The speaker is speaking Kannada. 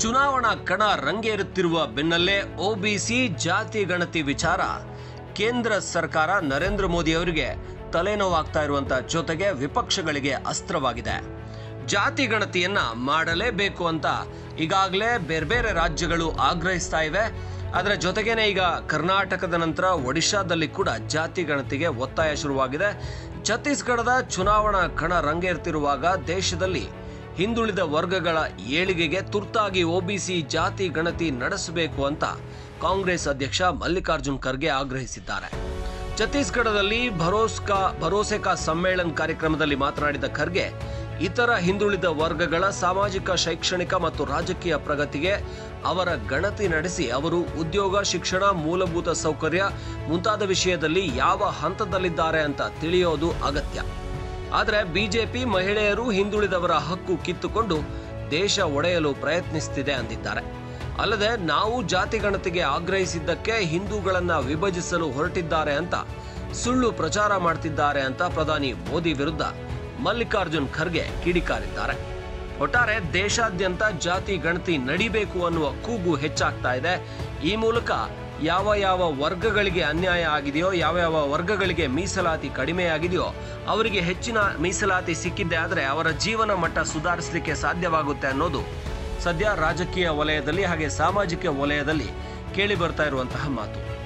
ಚುನಾವಣಾ ಕಣ ರಂಗೇರುತ್ತಿರುವ ಬೆನ್ನಲ್ಲೇ ಒಬಿಸಿ ಜಾತಿ ಗಣತಿ ವಿಚಾರ. ಕೇಂದ್ರ ಸರ್ಕಾರ ನರೇಂದ್ರ ಮೋದಿ ಅವರಿಗೆ ತಲೆನೋವಾಗ್ತಾ ಇರುವಂತಹ ಜೊತೆಗೆ ವಿಪಕ್ಷಗಳಿಗೆ ಅಸ್ತ್ರವಾಗಿದೆ. ಜಾತಿ ಗಣತಿಯನ್ನ ಮಾಡಲೇಬೇಕು ಅಂತ ಈಗಾಗಲೇ ಬೇರೆ ಬೇರೆ ರಾಜ್ಯಗಳು ಆಗ್ರಹಿಸ್ತಾ ಇವೆ. ಅದರ ಜೊತೆಗೇನೆ ಈಗ ಕರ್ನಾಟಕದ ನಂತರ ಒಡಿಶಾದಲ್ಲಿ ಕೂಡ ಜಾತಿ ಗಣತಿಗೆ ಒತ್ತಾಯ ಶುರುವಾಗಿದೆ. ಛತ್ತೀಸ್ಗಢದ ಚುನಾವಣಾ ಕಣ ರಂಗೇರ್ತಿರುವಾಗ ದೇಶದಲ್ಲಿ ಹಿಂದುಳಿದ ವರ್ಗಗಳ ಏಳಿಗೆಗೆ ತುರ್ತಾಗಿ ಒಬಿಸಿ ಜಾತಿ ಗಣತಿ ನಡೆಸಬೇಕು ಅಂತ ಕಾಂಗ್ರೆಸ್ ಅಧ್ಯಕ್ಷ ಮಲ್ಲಿಕಾರ್ಜುನ್ ಖರ್ಗೆ ಆಗ್ರಹಿಸಿದ್ದಾರೆ. ಛತ್ತೀಸ್ಗಢದಲ್ಲಿ ಭರೋಸ್ಕಾ ಭರೋಸೆ ಸಮ್ಮೇಳನ್ ಕಾರ್ಯಕ್ರಮದಲ್ಲಿ ಮಾತನಾಡಿದ ಖರ್ಗೆ, ಇತರ ಹಿಂದುಳಿದ ವರ್ಗಗಳ ಸಾಮಾಜಿಕ, ಶೈಕ್ಷಣಿಕ ಮತ್ತು ರಾಜಕೀಯ ಪ್ರಗತಿಗೆ ಅವರ ಗಣತಿ ನಡೆಸಿ ಅವರು ಉದ್ಯೋಗ, ಶಿಕ್ಷಣ, ಮೂಲಭೂತ ಸೌಕರ್ಯ ಮುಂತಾದ ವಿಷಯದಲ್ಲಿ ಯಾವ ಹಂತದಲ್ಲಿದ್ದಾರೆ ಅಂತ ತಿಳಿಯೋದು ಅಗತ್ಯ. ಆದರೆ ಬಿಜೆಪಿ ಮಹಿಳೆಯರು ಹಿಂದುಳಿದವರ ಹಕ್ಕು ಕಿತ್ತುಕೊಂಡು ದೇಶ ಒಡೆಯಲು ಪ್ರಯತ್ನಿಸುತ್ತಿದೆ ಅಂದಿದ್ದಾರೆ. ಅಲ್ಲದೆ ನಾವು ಜಾತಿ ಗಣತಿಗೆ ಆಗ್ರಹಿಸಿದ್ದಕ್ಕೆ ಹಿಂದೂಗಳನ್ನು ವಿಭಜಿಸಲು ಹೊರಟಿದ್ದಾರೆ ಅಂತ ಸುಳ್ಳು ಪ್ರಚಾರ ಮಾಡ್ತಿದ್ದಾರೆ ಅಂತ ಪ್ರಧಾನಿ ಮೋದಿ ವಿರುದ್ಧ ಮಲ್ಲಿಕಾರ್ಜುನ್ ಖರ್ಗೆ ಕಿಡಿಕಾರಿದ್ದಾರೆ. ಒಟ್ಟಾರೆ ದೇಶಾದ್ಯಂತ ಜಾತಿ ಗಣತಿ ನಡಿಬೇಕು ಅನ್ನುವ ಕೂಗು ಹೆಚ್ಚಾಗ್ತಾ ಇದೆ. ಈ ಮೂಲಕ ಯಾವ ಯಾವ ವರ್ಗಗಳಿಗೆ ಅನ್ಯಾಯ ಆಗಿದೆಯೋ, ಯಾವ ಯಾವ ವರ್ಗಗಳಿಗೆ ಮೀಸಲಾತಿ ಕಡಿಮೆಯಾಗಿದೆಯೋ, ಅವರಿಗೆ ಹೆಚ್ಚಿನ ಮೀಸಲಾತಿ ಸಿಕ್ಕಿದ್ದೆ ಆದರೆ ಅವರ ಜೀವನ ಮಟ್ಟ ಸುಧಾರಿಸಲಿಕ್ಕೆ ಸಾಧ್ಯವಾಗುತ್ತೆ ಅನ್ನೋದು ಸದ್ಯ ರಾಜಕೀಯ ವಲಯದಲ್ಲಿ ಹಾಗೆ ಸಾಮಾಜಿಕ ವಲಯದಲ್ಲಿ ಕೇಳಿ ಬರ್ತಾ ಇರುವಂತಹ ಮಾತು.